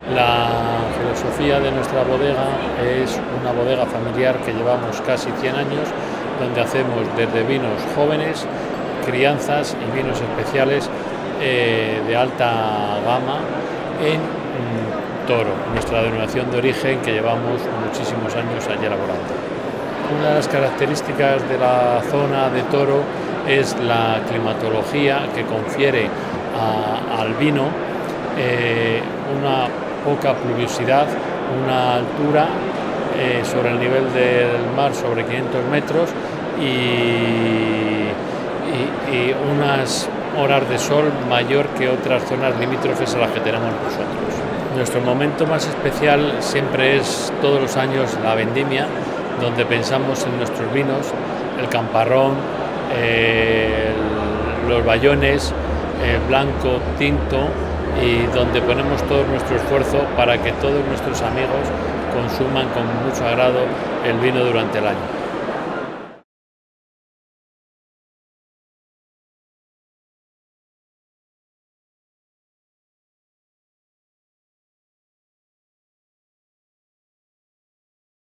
La filosofía de nuestra bodega es una bodega familiar que llevamos casi 100 años, donde hacemos desde vinos jóvenes, crianzas y vinos especiales eh, de alta gama en mm, Toro, nuestra denominación de origen que llevamos muchísimos años allí elaborando. Una de las características de la zona de Toro es la climatología que confiere al vino eh, una poca pluviosidad, una altura eh, sobre el nivel del mar sobre 500 metros y, unas horas de sol mayor que otras zonas limítrofes a las que tenemos nosotros. Nuestro momento más especial siempre es todos los años la vendimia, donde pensamos en nuestros vinos, el camparrón, eh, los bayones, blanco, tinto, y donde ponemos todo nuestro esfuerzo para que todos nuestros amigos consuman con mucho agrado el vino durante el año.